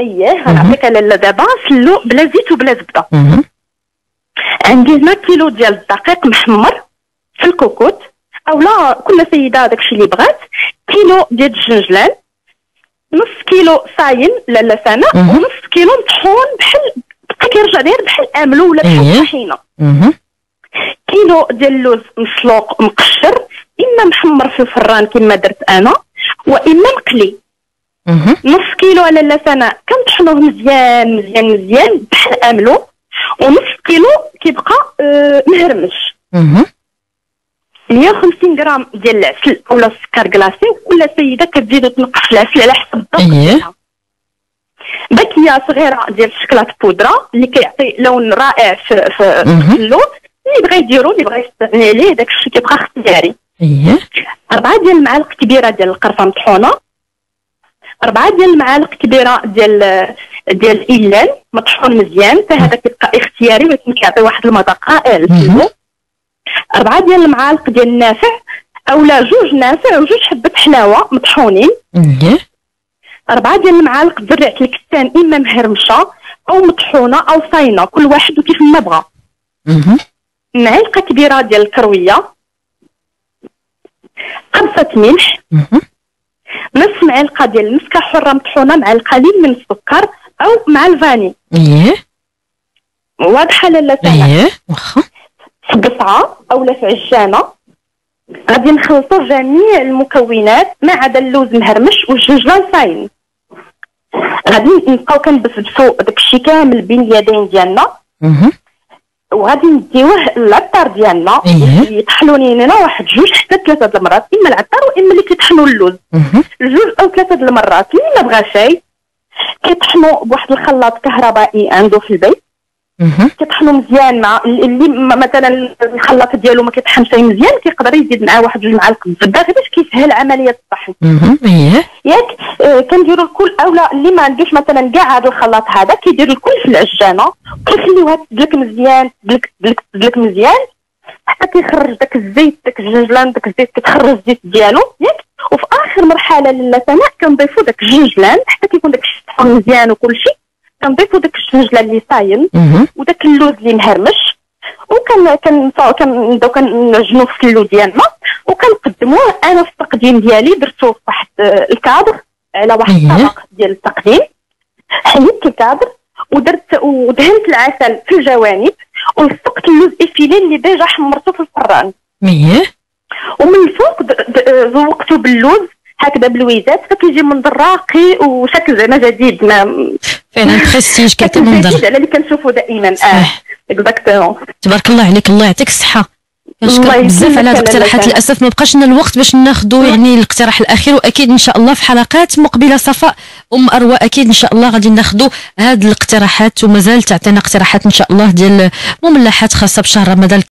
اييه غنعطيك لاله دابا سلو بلا زيت وبلا زبدة. عندي هنا كيلو ديال الدقيق محمر في الكوكوت اولا كل سيدة داكشي اللي بغات كيلو ديال الجنجلان نص كيلو صاين سناء مهم. ونص كيلو مطحون بحال بقى كيرجع داير بحال املو ولا بحال إيه. الطحينه مهم. كيلو ديال اللوز مسلوق مقشر إما محمر في الفران كما درت أنا وإما مقلي. نص كيلو على اللسانة. كنطحنوه مزيان مزيان مزيان بحال آملو. ونص كيلو كيبقى آه مهرمش. مهم. 150 غرام ديال العسل اولا السكر كلاصي وكل سيدة كتزيد تنقص العسل على حسب الذوق إيه. ديالها. باكية صغيرة ديال الشكلاط بودرة اللي كيعطي لون رائع في, في, اللون اللي بغى يديرو اللي بغى يستغني عليه داك الشيء كيبقى اختياري. إيه. أربعة ديال المعالق كبيرة ديال القرفة مطحونة. أربعة ديال المعالق كبيرة ديال ديال الإيلان مطحون مزيان حتى هذا كيبقى اختياري ولكن كيعطي واحد المذاق رائع أربعة ديال المعالق ديال النافع أولا جوج نافع وجوج حبة حلاوة مطحونين. أربعة ديال المعالق زرعة الكتان إما مهرمشة أو مطحونة أو صاينة كل واحد وكيف ما بغى. مهم. معلقة كبيرة ديال الكروية. قرصة ملح. نص معلقه ديال المسكه حرة مطحونة مع القليل من السكر أو مع الفاني. إيه. واضحة لاله إيه واخا. في قطعه اولا في عجانة. غادي نخلطوا جميع المكونات ما عدا اللوز مهرمش والجنجلان صاين غادي نبقاو كنبسبسوا داكشي كامل بين اليدين ديالنا. وغادي نديوه للعطار ديالنا إيه. يطحنوا لينا واحد جوج حتى ثلاثة د المرات إما العطار وإما اللي كيطحنوا اللوز. جوج أو ثلاثة د المرات اللي ما بغى شي كيطحنوا بواحد الخلاط كهربائي عنده في البيت. كيطحنوا مزيان مع اللي مثلا الخلاط ديالو ما كيطحنش مزيان كيقدر يزيد معاه واحد جوج معالق الزبده غير باش كيسهل عملية الطحن. ياك آه كنديروا الكل اولا اللي ما عندوش مثلا كاع هذا الخلاط هذا كيدير الكل في العجانة كيخليوها تدلك مزيان تدلك تدلك تدلك مزيان حتى كيخرج داك الزيت داك الجنجلان داك الزيت كتخرج الزيت ديالو ياك. وفي آخر مرحلة للسماء كنضيفوا داك الجنجلان حتى كيكون داك الشيء طحون مزيان وكل شيء كنضيفوا داك الجنجلان اللي صاين. وداك اللوز اللي مهرمش. وكان كان كنبداو كنعجنوه في الكيلو ديالنا وكنقدموه. أنا في التقديم ديالي درتو في واحد الكادر على واحد. الطبق ديال التقديم. حيدت الكادر ودرت ودهنت العسل في الجوانب ولصقت اللوز effilé اللي déjà حمرته في الفران. إيه ومن الفوق زوقته باللوز هكذا باللويزات فكيجي منظر راقي وشكل زعما جديد ما فعلا بريستيج كيعطي منظر على اللي كنشوفو دائما. آه exactement تبارك الله عليك الله يعطيك الصحة. كنشكرك بزاف على يسلمك الاقتراحات. للأسف ما بقاش لنا الوقت باش ناخذوا يعني الاقتراح الأخير وأكيد إن شاء الله في حلقات مقبلة صفاء. أم أروى أكيد إن شاء الله غادي ناخذوا هاد الاقتراحات ومازال تعطينا اقتراحات إن شاء الله ديال مملحات خاصة بشهر رمضان.